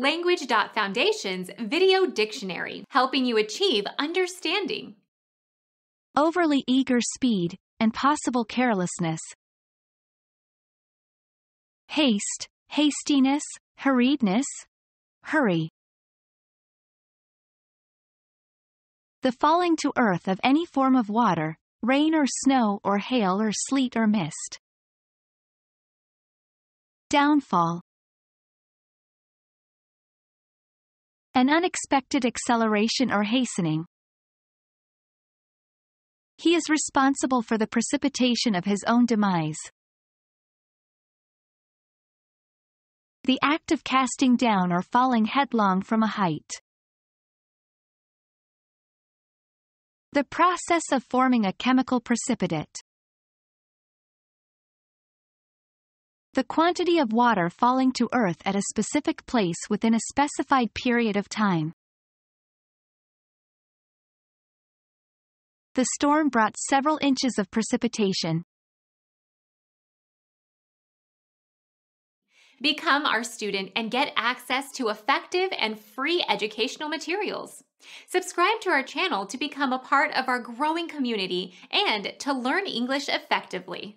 Language.Foundation's Video Dictionary, helping you achieve understanding. Overly eager speed and possible carelessness. Haste, hastiness, hurriedness, hurry. The falling to earth of any form of water, rain or snow or hail or sleet or mist. Downfall. An unexpected acceleration or hastening. He is responsible for the precipitation of his own demise. The act of casting down or falling headlong from a height. The process of forming a chemical precipitate. The quantity of water falling to earth at a specific place within a specified period of time. The storm brought several inches of precipitation. Become our student and get access to effective and free educational materials. Subscribe to our channel to become a part of our growing community and to learn English effectively.